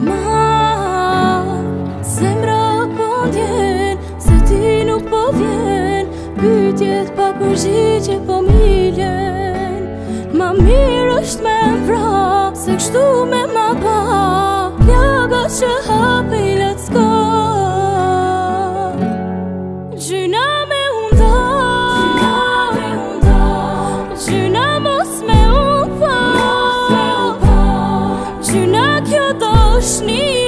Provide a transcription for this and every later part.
Ma, se mbra po se ti nuk po që po miljen. Ma mirë është me mbra, se kështu me ma pa kjagat që hape. sneeze.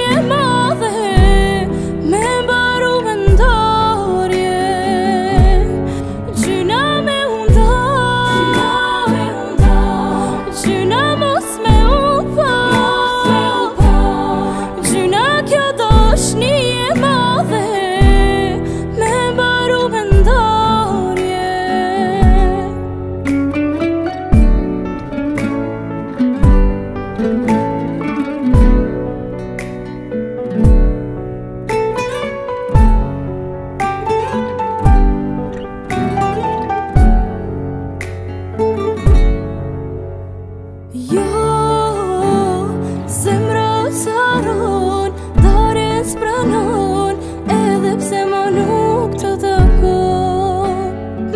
Edhe pse më nuk të tëpko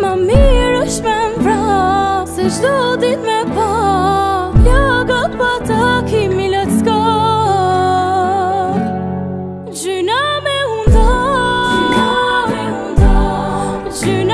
Ma mirë është me në Se shdo dit me pa po atakim Milet s'ko Gjyna me unda Gjyna me unda Gjyna unda